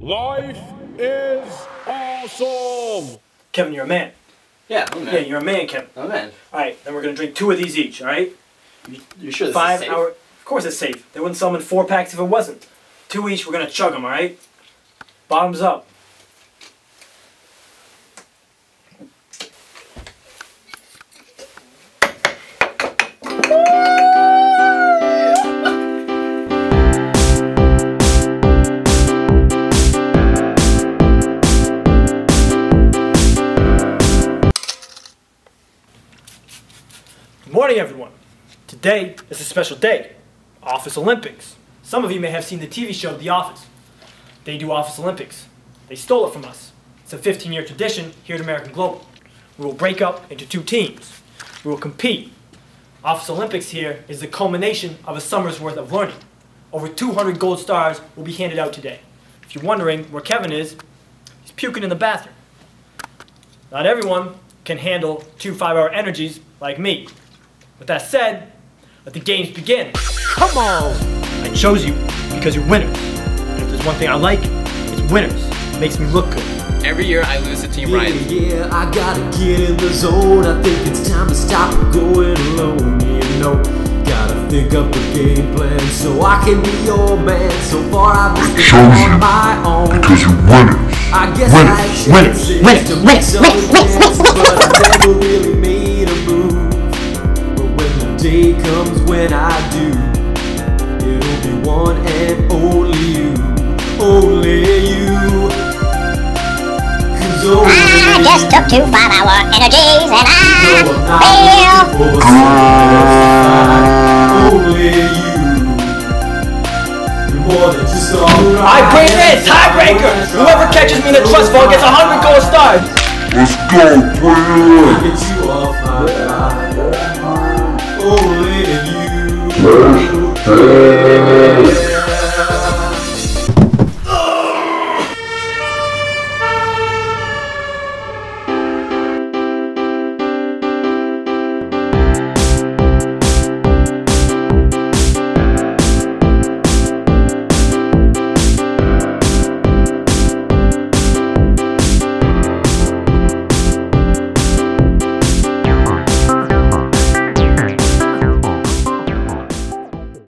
Life is awesome. Kevin, you're a man. Yeah, I'm a man. Yeah, you're a man, Kevin. I'm a man. All right, then we're gonna drink two of these each. All right. You, you sure this Five is safe? hour. Of course it's safe. They wouldn't sell them in four packs if it wasn't. Two each. We're gonna chug them. All right. Bottoms up. Good morning, everyone. Today is a special day Office Olympics. Some of you may have seen the TV show The Office. They do Office Olympics. They stole it from us. It's a 15 year tradition here at American Global. We will break up into two teams. We will compete. Office Olympics here is the culmination of a summer's worth of learning. Over 200 gold stars will be handed out today. If you're wondering where Kevin is, he's puking in the bathroom. Not everyone can handle two five hour energies like me. With that said, let the games begin. Come on! I chose you because you're winners. And if there's one thing I like, it's winners. It makes me look good. Every year I lose to Team Yeah, Ryan. yeah, I gotta get in the zone. I think it's time to stop going alone. You know, gotta think up a game plan so I can be your man. So far I've been chose on you my own. Because you're winners. I guess winners, I had winners, chances winners, to make winners, some winners, winners, advances, but I never really made a just you took two five hour energies and I feel not looking for someone else. Only you. You're more than just alright. I bring in tiebreaker! Whoever catches me in the trust fall gets a 100 gold stars! Let's go, bring Get you off my mind. Only you.